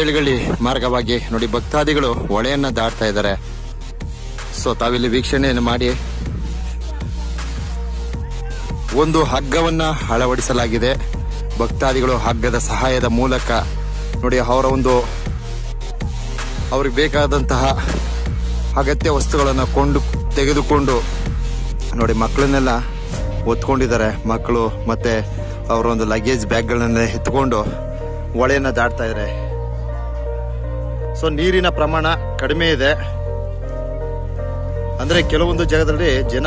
ಏಳುಗಳಿ ಮಾರ್ಗವಾಗಿ ನೋಡಿ ಭಕ್ತಾದಿಗಳು ಹೊಳೆಯನ್ನ ದಾಟ್ತಾ ಇದ್ದಾರೆ. ಸೊ ತಾವಿಲ್ಲಿ ವೀಕ್ಷಣೆಯನ್ನು ಮಾಡಿ. ಒಂದು ಹಗ್ಗವನ್ನ ಅಳವಡಿಸಲಾಗಿದೆ. ಭಕ್ತಾದಿಗಳು ಹಗ್ಗದ ಸಹಾಯದ ಮೂಲಕ ನೋಡಿ ಅವರ ಒಂದು ಅವ್ರಿಗೆ ಬೇಕಾದಂತಹ ಅಗತ್ಯ ವಸ್ತುಗಳನ್ನು ಕೊಂಡು ತೆಗೆದುಕೊಂಡು ನೋಡಿ ಮಕ್ಕಳನ್ನೆಲ್ಲ ಒತ್ಕೊಂಡಿದ್ದಾರೆ ಮಕ್ಕಳು ಮತ್ತೆ ಅವರ ಒಂದು ಲಗೇಜ್ ಬ್ಯಾಗ್ಗಳನ್ನೆಲ್ಲ ಎತ್ಕೊಂಡು ಹೊಳೆಯನ್ನ ದಾಟ್ತಾ ಇದ್ದಾರೆ. ಸೊ ನೀರಿನ ಪ್ರಮಾಣ ಕಡಿಮೆ ಇದೆ. ಅಂದ್ರೆ ಕೆಲವೊಂದು ಜಾಗದಲ್ಲಿ ಜನ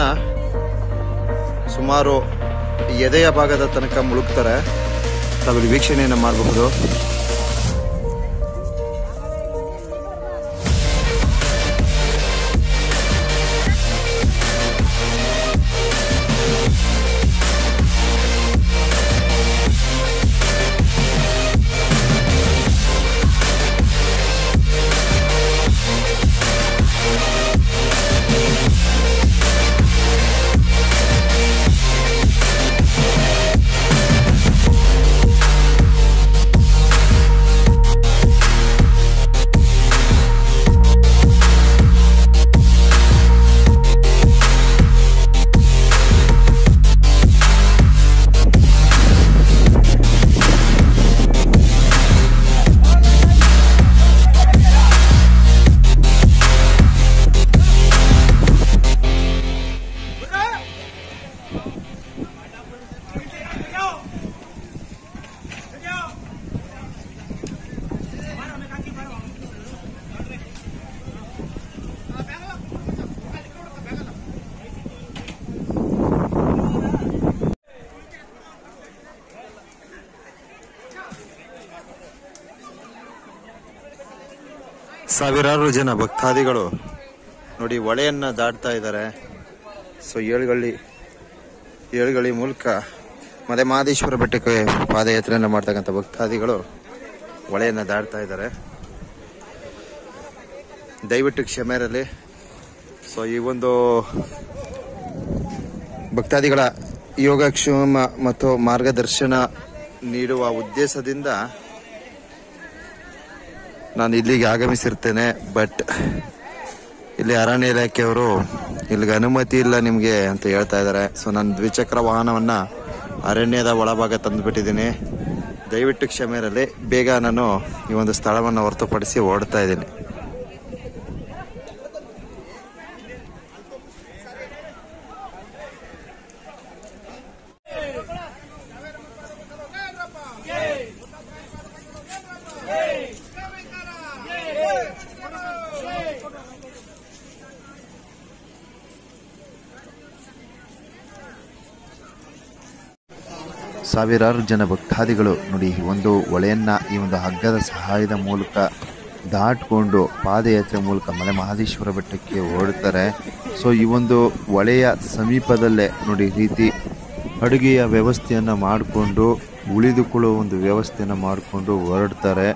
ಸುಮಾರು ಎದೆಯ ಭಾಗದ ತನಕ ಮುಳುಗ್ತಾರೆ. ತಾವು ವೀಕ್ಷಣೆಯನ್ನು ಮಾಡಬಹುದು. ಸಾವಿರಾರು ಜನ ಭಕ್ತಾದಿಗಳು ನೋಡಿ ಹೊಳೆಯನ್ನ ದಾಟ್ತಾ ಇದ್ದಾರೆ. ಸೊ ಏಳುಗಳ್ಳಿ ಏಳುಗಳ್ಳಿ ಮೂಲಕ ಮಲೆ ಮಹದೇಶ್ವರ ಬೆಟ್ಟಕ್ಕೆ ಪಾದಯಾತ್ರೆಯನ್ನು ಮಾಡ್ತಕ್ಕಂಥ ಭಕ್ತಾದಿಗಳು ಹೊಳೆಯನ್ನ ದಾಟ್ತಾ ಇದ್ದಾರೆ. ದಯವಿಟ್ಟು ಕ್ಷಮೆ ಇರಲಿ. ಸೊ ಈ ಒಂದು ಭಕ್ತಾದಿಗಳ ಯೋಗಕ್ಷೇಮ ಮತ್ತು ಮಾರ್ಗದರ್ಶನ ನೀಡುವ ಉದ್ದೇಶದಿಂದ ನಾನು ಇಲ್ಲಿಗೆ ಆಗಮಿಸಿರ್ತೇನೆ ಬಟ್ ಇಲ್ಲಿ ಅರಣ್ಯ ಇಲಾಖೆಯವರು ಇಲ್ಲಿಗೆ ಅನುಮತಿ ಇಲ್ಲ ನಿಮಗೆ ಅಂತ ಹೇಳ್ತಾ ಇದ್ದಾರೆ. ಸೊ ನಾನು ದ್ವಿಚಕ್ರ ವಾಹನವನ್ನು ಅರಣ್ಯದ ಒಳಭಾಗ ತಂದುಬಿಟ್ಟಿದ್ದೀನಿ. ದಯವಿಟ್ಟು ಕ್ಷಮೆಯಲ್ಲಿ ಬೇಗ ನಾನು ಈ ಒಂದು ಸ್ಥಳವನ್ನು ಹೊರತುಪಡಿಸಿ ಓಡ್ತಾ ಇದ್ದೀನಿ. ಸಾವಿರಾರು ಜನ ಭಕ್ತಾದಿಗಳು ನೋಡಿ ಈ ಒಂದು ಹೊಳೆಯನ್ನ ಈ ಒಂದು ಹಗ್ಗದ ಸಹಾಯದ ಮೂಲಕ ದಾಟ್ಕೊಂಡು ಪಾದಯಾತ್ರೆ ಮೂಲಕ ಮಲೆ ಮಹದೇಶ್ವರ ಬೆಟ್ಟಕ್ಕೆ ಹೊರಡ್ತಾರೆ. ಸೊ ಈ ಒಂದು ಹೊಳೆಯ ಸಮೀಪದಲ್ಲೇ ನೋಡಿ ಈ ರೀತಿ ಅಡುಗೆಯ ವ್ಯವಸ್ಥೆಯನ್ನು ಮಾಡಿಕೊಂಡು ಉಳಿದುಕೊಳ್ಳುವ ಒಂದು ವ್ಯವಸ್ಥೆಯನ್ನು ಮಾಡಿಕೊಂಡು ಹೊರಡ್ತಾರೆ.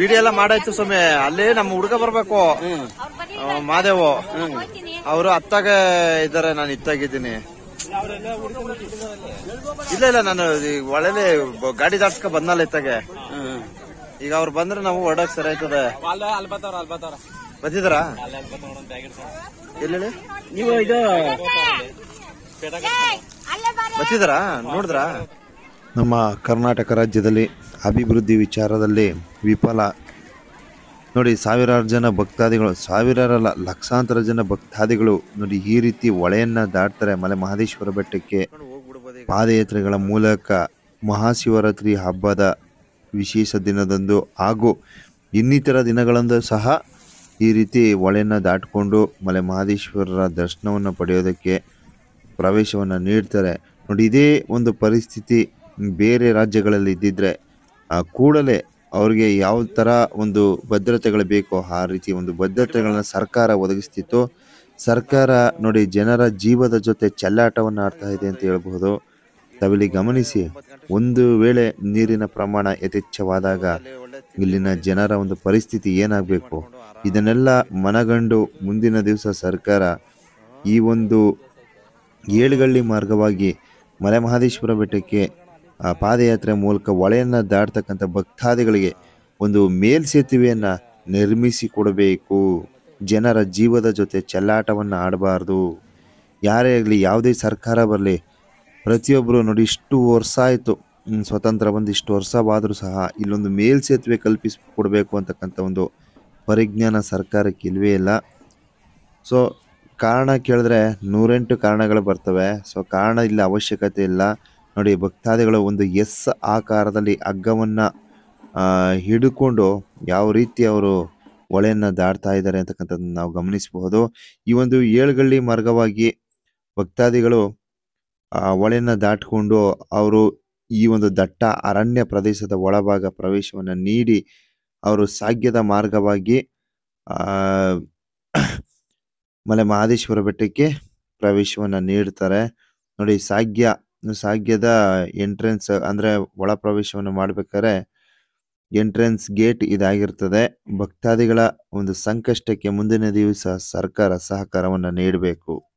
ವಿಡಿಯೋ ಎಲ್ಲ ಮಾಡಾಯ್ತು ಸ್ವಾಮಿ. ಅಲ್ಲಿ ನಮ್ಮ ಹುಡುಗ ಬರ್ಬೇಕು. ಮಾದೇವು. ಅವರು ಅತ್ತಾಗ ಇದ್ದಾರೆ ನಾನು ಇತ್ತಾಗಿದ್ದೀನಿ. ಇಲ್ಲ ಇಲ್ಲ ನಾನು ಈ ಒಳ್ಳೆ ಗಾಡಿ ದಾಟ್ಸ್ಕ ಬಂದಲ್ಲ ಇತ್ತಾಗೆ. ಈಗ ಅವ್ರು ಬಂದ್ರೆ ನಾವು ಹೊರಡಕ್ ಸರಿ ಆಯ್ತದ. ಬಂದಿದ್ರ ಇಲ್ಲ ನೀವು ಇದು ನೋಡಿದ್ರಾ? ನಮ್ಮ ಕರ್ನಾಟಕ ರಾಜ್ಯದಲ್ಲಿ ಅಭಿವೃದ್ಧಿ ವಿಚಾರದಲ್ಲಿ ವಿಫಲ. ನೋಡಿ ಸಾವಿರಾರು ಜನ ಭಕ್ತಾದಿಗಳು ಸಾವಿರಾರಲ್ಲ ಲಕ್ಷಾಂತರ ಜನ ಭಕ್ತಾದಿಗಳು ನೋಡಿ ಈ ರೀತಿ ಹೊಳೆಯನ್ನು ದಾಟ್ತಾರೆ ಮಲೆ ಮಹದೇಶ್ವರ ಬೆಟ್ಟಕ್ಕೆ. ಪಾದಯಾತ್ರೆಗಳ ಮೂಲಕ ಮಹಾಶಿವರಾತ್ರಿ ಹಬ್ಬದ ವಿಶೇಷ ದಿನದಂದು ಹಾಗೂ ಇನ್ನಿತರ ದಿನಗಳಂದು ಸಹ ಈ ರೀತಿ ಹೊಳೆಯನ್ನು ದಾಟಿಕೊಂಡು ಮಲೆ ಮಹದೇಶ್ವರರ ದರ್ಶನವನ್ನು ಪಡೆಯೋದಕ್ಕೆ ಪ್ರವೇಶವನ್ನು ನೀಡ್ತಾರೆ. ನೋಡಿ, ಇದೇ ಒಂದು ಪರಿಸ್ಥಿತಿ ಬೇರೆ ರಾಜ್ಯಗಳಲ್ಲಿ ಇದ್ದಿದ್ದರೆ ಕೂಡಲೇ ಅವ್ರಿಗೆ ಯಾವ ಥರ ಒಂದು ಭದ್ರತೆಗಳು ಬೇಕೋ ಆ ರೀತಿ ಒಂದು ಭದ್ರತೆಗಳನ್ನು ಸರ್ಕಾರ ಒದಗಿಸ್ತಿತ್ತು. ಸರ್ಕಾರ ನೋಡಿ, ಜನರ ಜೀವದ ಜೊತೆ ಚೆಲ್ಲಾಟವನ್ನು ಆಡ್ತಾ ಇದೆ ಅಂತ ಹೇಳ್ಬಹುದು. ತಾವಿಲ್ಲಿ ಗಮನಿಸಿ ಒಂದು ವೇಳೆ ನೀರಿನ ಪ್ರಮಾಣ ಯಥೇಚ್ಛವಾದಾಗ ಇಲ್ಲಿನ ಜನರ ಒಂದು ಪರಿಸ್ಥಿತಿ ಏನಾಗಬೇಕು? ಇದನ್ನೆಲ್ಲ ಮನಗಂಡು ಮುಂದಿನ ದಿವಸ ಸರ್ಕಾರ ಈ ಒಂದು ಏಳುಗಳ್ಳಿ ಮಾರ್ಗವಾಗಿ ಮಲೆ ಮಹದೇಶ್ವರ ಬೆಟ್ಟಕ್ಕೆ ಆ, ಪಾದಯಾತ್ರೆ ಮೂಲಕ ಹೊಳೆಯನ್ನು ದಾಟ್ತಕ್ಕಂಥ ಭಕ್ತಾದಿಗಳಿಗೆ ಒಂದು ಮೇಲ್ಸೇತುವೆಯನ್ನು ನಿರ್ಮಿಸಿ ಕೊಡಬೇಕು ಜನರ ಜೀವದ ಜೊತೆ ಚೆಲ್ಲಾಟವನ್ನು ಆಡಬಾರ್ದು. ಯಾರೇ ಆಗಲಿ ಯಾವುದೇ ಸರ್ಕಾರ ಬರಲಿ ಪ್ರತಿಯೊಬ್ಬರು ನೋಡಿ ಇಷ್ಟು ವರ್ಷ ಆಯಿತು. ಸ್ವತಂತ್ರ ಬಂದು ಇಷ್ಟು ವರ್ಷವಾದರೂ ಸಹ ಇಲ್ಲೊಂದು ಮೇಲ್ಸೇತುವೆ ಕಲ್ಪಿಸಿ ಕೊಡಬೇಕು ಅಂತಕ್ಕಂಥ ಒಂದು ಪರಿಜ್ಞಾನ ಸರ್ಕಾರಕ್ಕೆ ಇಲ್ವೇ ಇಲ್ಲ. ಸೊ ಕಾರಣ ಕೇಳಿದ್ರೆ ನೂರೆಂಟು ಕಾರಣಗಳು ಬರ್ತವೆ. ಸೊ ಕಾರಣ ಇಲ್ಲ ಅವಶ್ಯಕತೆ ಇಲ್ಲ. ನೋಡಿ, ಭಕ್ತಾದಿಗಳು ಒಂದು ಎಸ್ ಆಕಾರದಲ್ಲಿ ಹಗ್ಗವನ್ನು ಹಿಡ್ಕೊಂಡು ಯಾವ ರೀತಿ ಅವರು ಹೊಳೆಯನ್ನು ದಾಟ್ತಾ ಇದ್ದಾರೆ ಅಂತಕ್ಕಂಥದ್ದು ನಾವು ಗಮನಿಸಬಹುದು. ಈ ಒಂದು ಏಳುಗಳ್ಳಿ ಮಾರ್ಗವಾಗಿ ಭಕ್ತಾದಿಗಳು ಆ ಹೊಳೆಯನ್ನು ದಾಟಿಕೊಂಡು ಅವರು ಈ ಒಂದು ದಟ್ಟ ಅರಣ್ಯ ಪ್ರದೇಶದ ಒಳಭಾಗ ಪ್ರವೇಶವನ್ನು ನೀಡಿ ಅವರು ಸಾಗ್ಯದ ಮಾರ್ಗವಾಗಿ ಮಲೆ ಮಹದೇಶ್ವರ ಬೆಟ್ಟಕ್ಕೆ ಪ್ರವೇಶವನ್ನು ನೀಡ್ತಾರೆ. ನೋಡಿ, ಸಾಗ್ಯ, ಸಾಗ್ಯದ ಎಂಟ್ರೆನ್ಸ್ ಅಂದ್ರೆ ಒಳ ಪ್ರವೇಶವನ್ನು ಮಾಡಬೇಕಾದ್ರೆ ಎಂಟ್ರೆನ್ಸ್ ಗೇಟ್ ಇದಾಗಿರ್ತದೆ. ಭಕ್ತಾದಿಗಳ ಒಂದು ಸಂಕಷ್ಟಕ್ಕೆ ಮುಂದಿನ ದಿವಸ ಸರ್ಕಾರ ಸಹಕಾರವನ್ನು ನೀಡಬೇಕು.